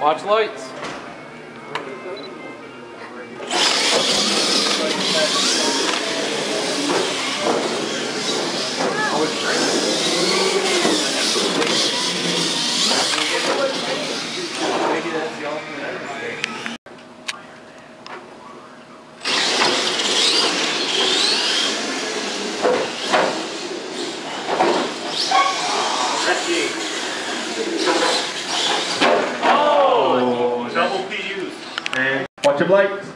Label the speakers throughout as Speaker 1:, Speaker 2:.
Speaker 1: Watch lights.
Speaker 2: Oh,
Speaker 3: And watch your lights.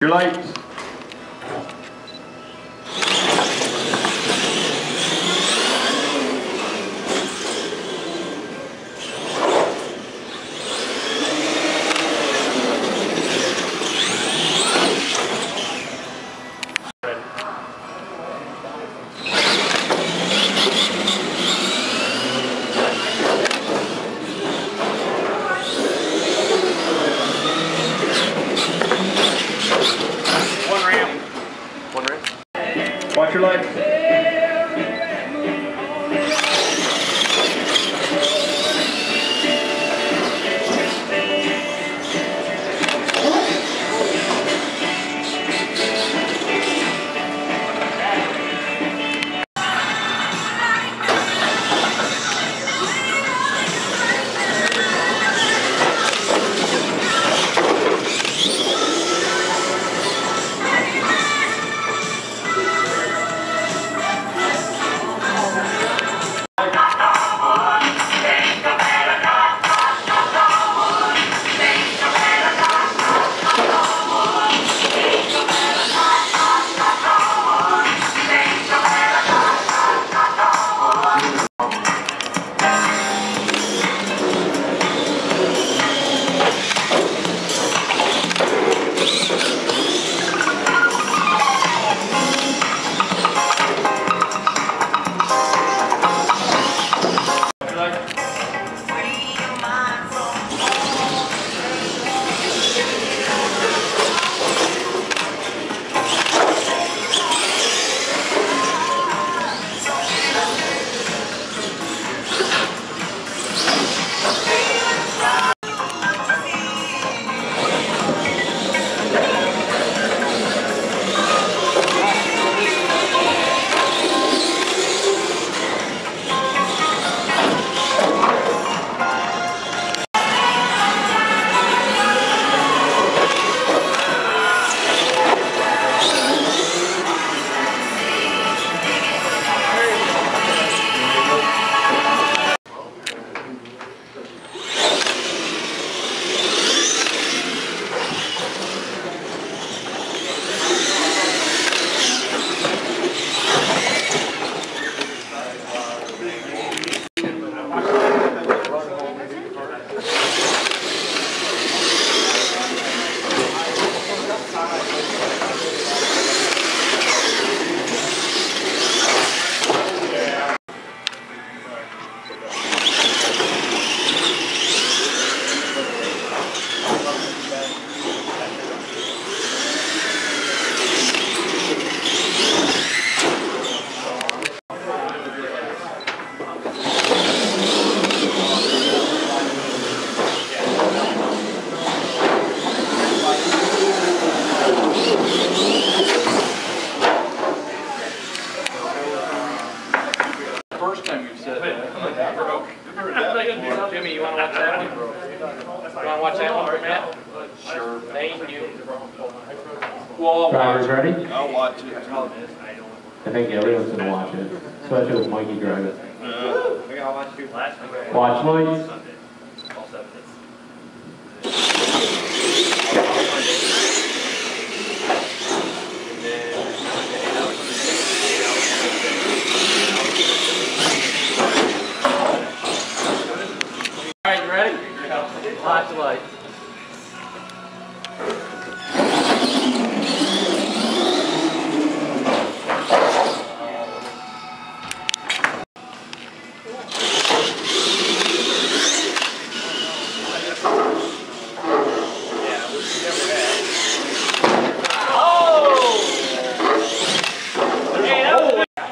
Speaker 3: Your lights.
Speaker 2: One ramp.
Speaker 1: One ring.
Speaker 3: Watch
Speaker 1: Jimmy, you wanna watch that one? You wanna watch that one for Matt? Sure. Thank you. Well, I'll
Speaker 4: Drivers ready?
Speaker 2: I'll watch it.
Speaker 4: I think everyone's gonna watch it, especially with Mikey driving. Uh, watch lights.
Speaker 1: ready? Watch light.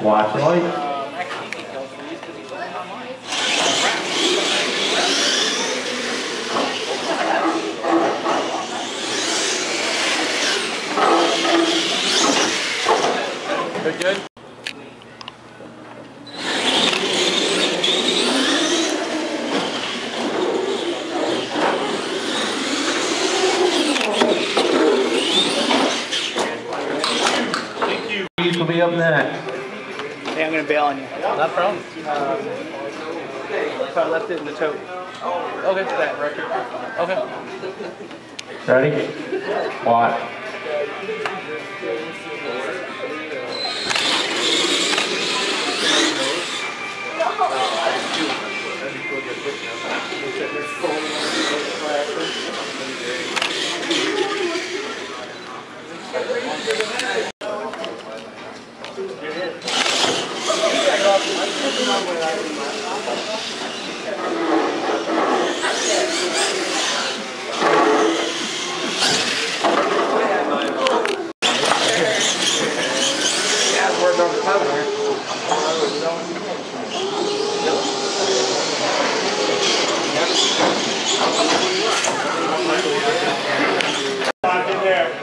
Speaker 1: Watch the light. They're good?
Speaker 4: you will be up next.
Speaker 5: Hey, I'm going to bail on you.
Speaker 1: Not a problem.
Speaker 5: Um, so I left it in the tote.
Speaker 1: Okay, that record. Okay.
Speaker 4: Ready? What? Watch.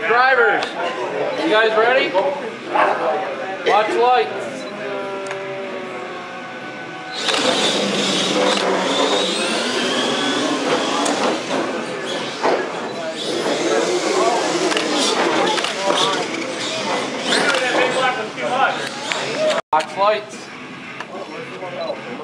Speaker 1: Drivers, you guys ready? Watch lights. Watch lights.
Speaker 5: Clean.